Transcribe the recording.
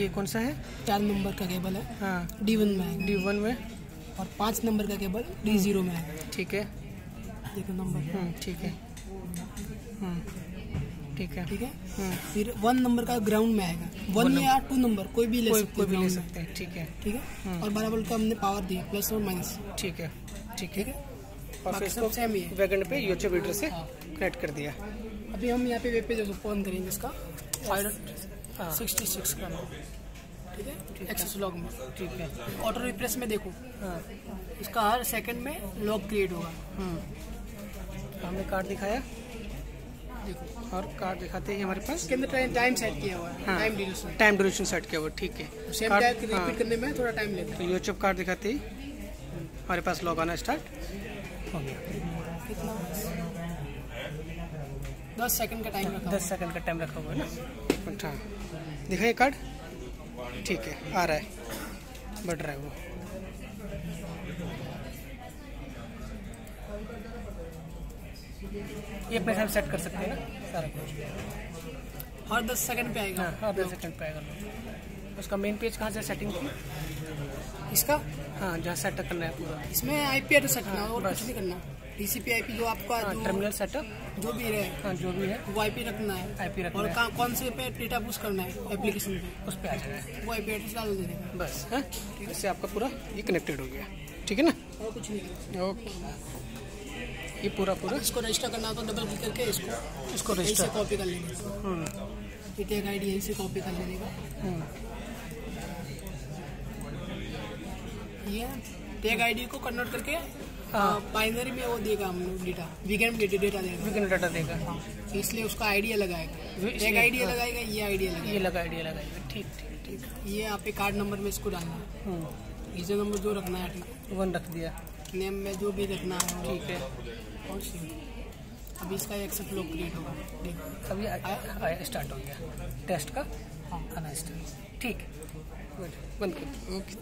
ये कौन सा है? चार नंबर का केबल है। हाँ। डी वन में डी वन में? और पाँच नंबर का केबल डी ज़ीरो में है ठीक है। देखो नंबर। ठीक है। हम्म, ठीक है। ठीक है? हम्म, फिर वन नंबर का ग्राउंड में आएगा। वन या टू नंबर कोई भी ले कोई सकते कोई हैं भी ले सकते हैं ठीक है। ठीक है? और बारह वोल्ट का हमने पावर दिया प्लस और माइनस ठीक है। ठीक ठीक है? है और फिर इसको सेम ही वैगन पे यूचो मीटर से कनेक्ट कर दिया। अभी हम यहाँ पे वेब पेज ओपन करेंगे इसका। हाँ सिक्सटी सिक्स का ठीक है? एक्सेस लॉग में। ठीक है। ऑटो रिप्रेस में देखो। हाँ। इसका हर सेकंड में लॉग क्रिएट होगा। हम्म। हमने कार्ड दिखाया। देखो और कार्ड दिखाते हैं हमारे पास। इसके अंदर टाइम टाइम सेट किया हुआ है। हाँ। Time duration time duration set किया हुआ ठीक है। सेम कार्ड- टाइम हाँ, रिपीट करने में थोड़ा टाइम लेता तो यूट्यूब कार्ड दिखाते ही हमारे पास लॉग आना स्टार्ट हो गया। दस सेकंड का टाइम रखा दस सेकंड का टाइम रखा हुआ है ना? अच्छा। दिखाइए कार्ड ठीक है आ रहा है। बढ़ रहा है वो। ये अपने साथ सेट कर सकते हैं ना? सारा कुछ। हर और दस सेकंड पे आएगा। हाँ हाँ दस सेकंड पे आएगा। उसका मेन पेज कहाँ से सेटिंग की इसका? हाँ जहाँ सेटअप करना है पूरा। इसमें आई पी एड्रेस रखना और। कुछ नहीं करना टीसीपी आईपी जो आपका हाँ जो, टर्मिनल सेटअप जो भी रहे। हाँ जो भी है। वो आईपी रखना है। IP रखना और है। कौन से पे डेटा पुश करना है? एप्लीकेशन पे। उस पर आ जाएगा वो आईपी एड्रेस डाल देगा। बस हाँ। इससे आपका पूरा ये कनेक्टेड हो गया। ठीक है ना? और कुछ नहीं। करना ओके। ये पूरा पूरा। इसको रजिस्टर करना हो तो डबल क्लिक करके इसको इसको रजिस्टर कॉपी कर लेंगे। हम्म। ये टैग आईडी यहीं से कॉपी कर लेने का हम्म ये टैग आईडी को कन्वर्ट करके हाँ। बाइनरी में वो देगा हम लोग डेटा वीकेंड डेटा डेटा देगा। वीकेंड डाटा देगा तो इसलिए उसका आइडिया लगाएगा। टैग आइडिया हाँ। लगाएगा ये आइडिया लगाएगा। ये लगा आइडिया लगाएगा। ठीक ठीक ठीक। ये आप पे कार्ड नंबर में इसको डालना। है। यूज़र नंबर जो रखना है वन रख दिया। नेम में जो भी रखना है। ठीक है। और अभी इसका एक्सेप्ट लोग क्रिएट होगा। देखो। अभी आया स्टार्ट हो गया। टेस्ट का? हाँ। आना स्टार्ट ठीक। है गुड बंद कर ओके